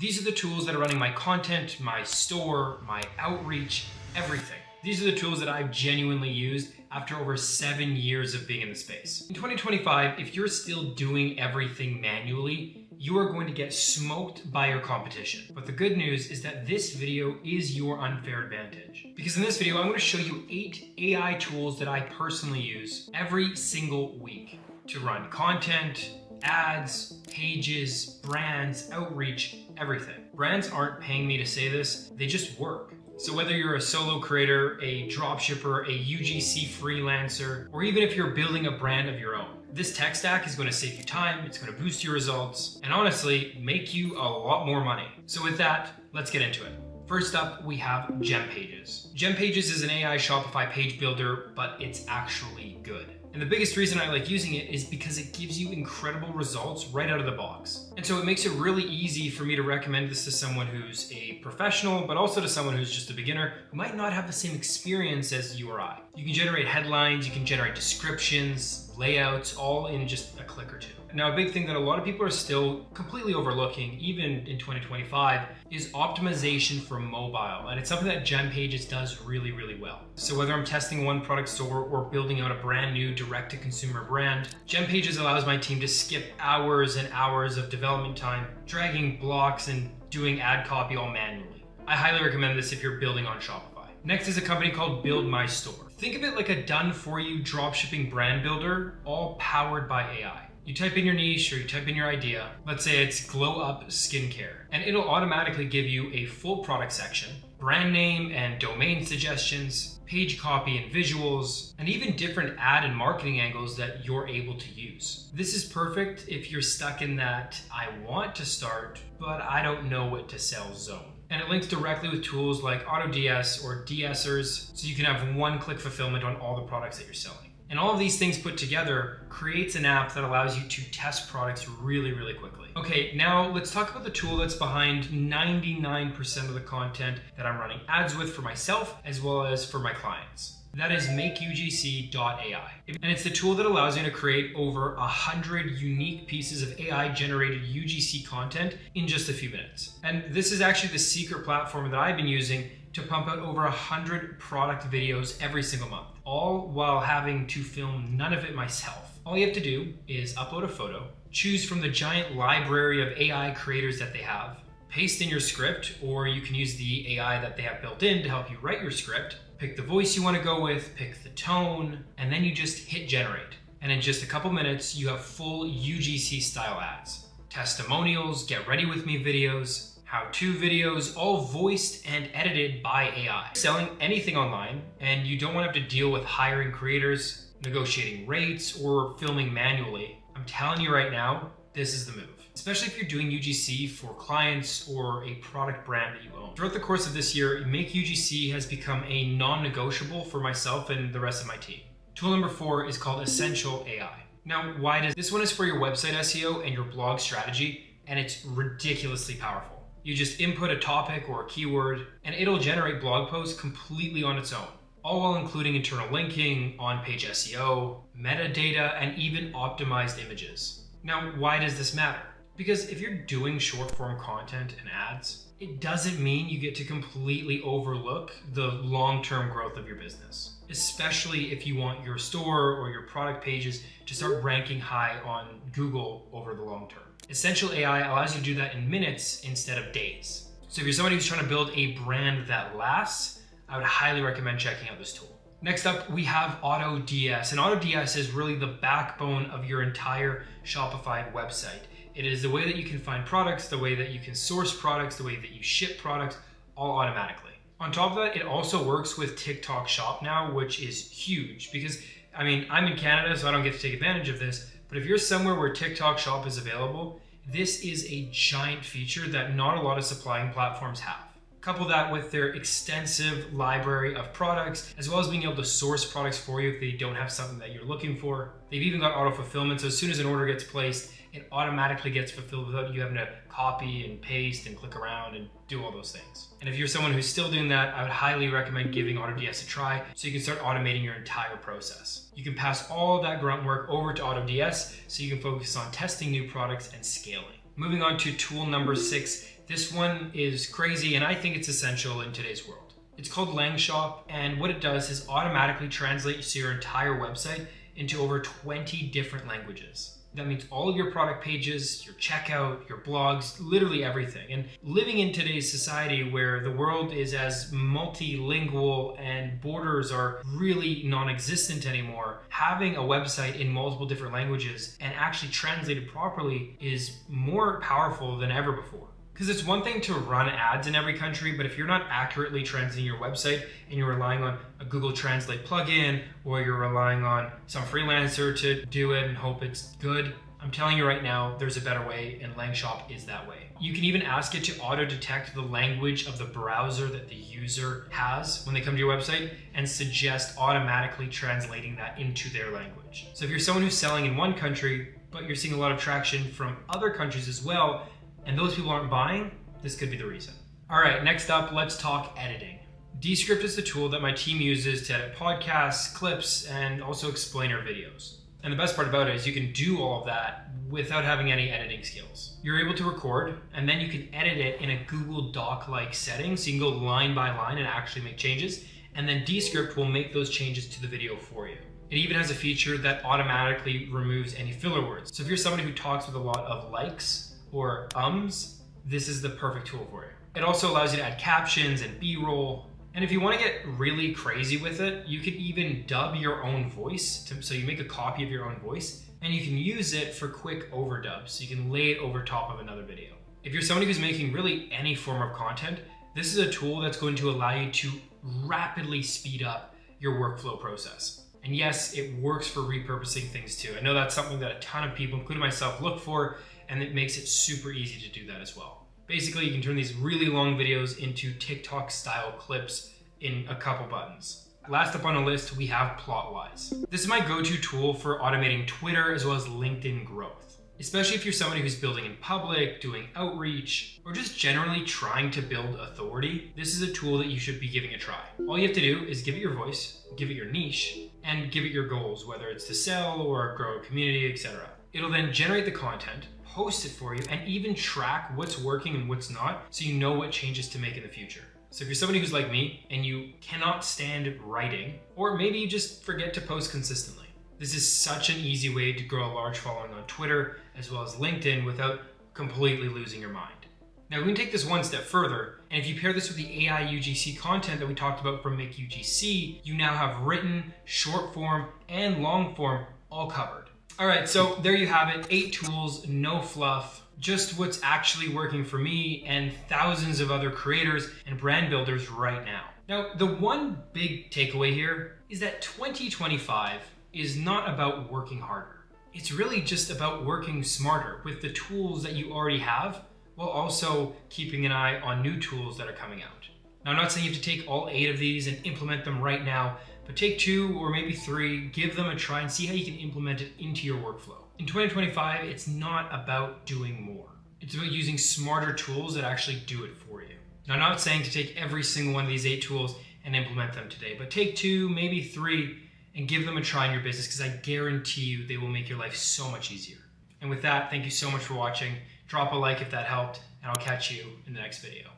These are the tools that are running my content, my store, my outreach, everything. These are the tools that I've genuinely used after over seven years of being in the space. In 2025, if you're still doing everything manually, you are going to get smoked by your competition. But the good news is that this video is your unfair advantage. Because in this video, I'm gonna show you eight AI tools that I personally use every single week to run content, ads, pages, brands, outreach, everything. Brands aren't paying me to say this, they just work. So whether you're a solo creator, a dropshipper, a UGC freelancer, or even if you're building a brand of your own, this tech stack is gonna save you time, it's gonna boost your results, and honestly, make you a lot more money. So with that, let's get into it. First up, we have GemPages. Gem Pages is an AI Shopify page builder, but it's actually good. And the biggest reason I like using it is because it gives you incredible results right out of the box. And so it makes it really easy for me to recommend this to someone who's a professional, but also to someone who's just a beginner who might not have the same experience as you or I. You can generate headlines, you can generate descriptions, layouts, all in just a click or two. Now, a big thing that a lot of people are still completely overlooking, even in 2025, is optimization for mobile. And it's something that GemPages does really, really well. So whether I'm testing one product store or building out a brand new direct to consumer brand, GemPages allows my team to skip hours and hours of development time, dragging blocks and doing ad copy all manually. I highly recommend this if you're building on Shopify. Next is a company called Build My Store. Think of it like a done for you dropshipping brand builder, all powered by AI. You type in your niche or you type in your idea. Let's say it's glow up skincare, and it'll automatically give you a full product section, brand name and domain suggestions, page copy and visuals, and even different ad and marketing angles that you're able to use. This is perfect if you're stuck in that I want to start, but I don't know what to sell zone. And it links directly with tools like AutoDS or DSers, so you can have one click fulfillment on all the products that you're selling. And all of these things put together creates an app that allows you to test products really, really quickly. Okay, now let's talk about the tool that's behind 99% of the content that I'm running ads with for myself as well as for my clients. That is makeugc.ai. And it's the tool that allows you to create over 100 unique pieces of AI generated UGC content in just a few minutes. And this is actually the secret platform that I've been using to pump out over 100 product videos every single month, all while having to film none of it myself. All you have to do is upload a photo, choose from the giant library of AI creators that they have, paste in your script, or you can use the AI that they have built in to help you write your script, pick the voice you want to go with, pick the tone, and then you just hit generate. And in just a couple minutes, you have full UGC style ads. Testimonials, get ready with me videos, how-to videos, all voiced and edited by AI. Selling anything online, and you don't want to have to deal with hiring creators, negotiating rates, or filming manually. I'm telling you right now, this is the move. Especially if you're doing UGC for clients or a product brand that you own. Throughout the course of this year, Make UGC has become a non-negotiable for myself and the rest of my team. Tool number four is called Essential AI. Now, why does this one is for your website SEO and your blog strategy, and it's ridiculously powerful. You just input a topic or a keyword, and it'll generate blog posts completely on its own, all while including internal linking, on page SEO, metadata, and even optimized images. Now, why does this matter? Because if you're doing short form content and ads, it doesn't mean you get to completely overlook the long term growth of your business, especially if you want your store or your product pages to start ranking high on Google over the long term. Essential AI allows you to do that in minutes instead of days. So if you're somebody who's trying to build a brand that lasts, I would highly recommend checking out this tool. Next up, we have AutoDS. And AutoDS is really the backbone of your entire Shopify website. It is the way that you can find products, the way that you can source products, the way that you ship products, all automatically. On top of that, it also works with TikTok Shop now, which is huge because, I mean, I'm in Canada, so I don't get to take advantage of this, but if you're somewhere where TikTok Shop is available, this is a giant feature that not a lot of supplying platforms have. Couple that with their extensive library of products, as well as being able to source products for you if they don't have something that you're looking for. They've even got auto fulfillment, so as soon as an order gets placed, it automatically gets fulfilled without you having to copy and paste and click around and do all those things. And if you're someone who's still doing that, I would highly recommend giving AutoDS a try so you can start automating your entire process. You can pass all that grunt work over to AutoDS so you can focus on testing new products and scaling. Moving on to tool number six, This one is crazy and I think it's essential in today's world. It's called Langshop and what it does is automatically translates your entire website into over 20 different languages. That means all of your product pages, your checkout, your blogs, literally everything. And living in today's society where the world is as multilingual and borders are really non existent anymore, having a website in multiple different languages and actually translated properly is more powerful than ever before. Because it's one thing to run ads in every country, but if you're not accurately translating your website and you're relying on a Google Translate plugin or you're relying on some freelancer to do it and hope it's good, I'm telling you right now, there's a better way, and Langshop is that way. You can even ask it to auto detect the language of the browser that the user has when they come to your website and suggest automatically translating that into their language. So if you're someone who's selling in one country, but you're seeing a lot of traction from other countries as well, and those people aren't buying, this could be the reason. All right, next up, let's talk editing. Descript is the tool that my team uses to edit podcasts, clips, and also explainer videos. And the best part about it is you can do all of that without having any editing skills. You're able to record and then you can edit it in a Google Doc like setting. So you can go line by line and actually make changes. And then Descript will make those changes to the video for you. It even has a feature that automatically removes any filler words. So if you're somebody who talks with a lot of likes or ums, this is the perfect tool for you. It also allows you to add captions and B-roll. And if you want to get really crazy with it, you can even dub your own voice. To, so you make a copy of your own voice and you can use it for quick overdubs. So you can lay it over top of another video. If you're somebody who's making really any form of content, this is a tool that's going to allow you to rapidly speed up your workflow process. And yes, it works for repurposing things too. I know that's something that a ton of people, including myself, look for and it makes it super easy to do that as well. Basically, you can turn these really long videos into TikTok style clips in a couple buttons. Last up on the list, we have Postwise. This is my go-to tool for automating Twitter as well as LinkedIn growth. Especially if you're somebody who's building in public, doing outreach, or just generally trying to build authority, this is a tool that you should be giving a try. All you have to do is give it your voice, give it your niche, and give it your goals, whether it's to sell or grow a community, etc. It'll then generate the content, post it for you, and even track what's working and what's not so you know what changes to make in the future. So if you're somebody who's like me and you cannot stand writing, or maybe you just forget to post consistently, this is such an easy way to grow a large following on Twitter as well as LinkedIn without completely losing your mind. Now we can take this one step further, and if you pair this with the AI UGC content that we talked about from Make UGC, you now have written, short form, and long form all covered. All right, so there you have it. Eight tools, no fluff, just what's actually working for me and thousands of other creators and brand builders right now. Now, the one big takeaway here is that 2025 is not about working harder. It's really just about working smarter with the tools that you already have while also keeping an eye on new tools that are coming out. Now, I'm not saying you have to take all eight of these and implement them right now, but take two or maybe three, give them a try and see how you can implement it into your workflow. In 2025, it's not about doing more. It's about using smarter tools that actually do it for you. Now, I'm not saying to take every single one of these eight tools and implement them today, but take two, maybe three, and give them a try in your business because I guarantee you they will make your life so much easier. And with that, thank you so much for watching. Drop a like if that helped, and I'll catch you in the next video.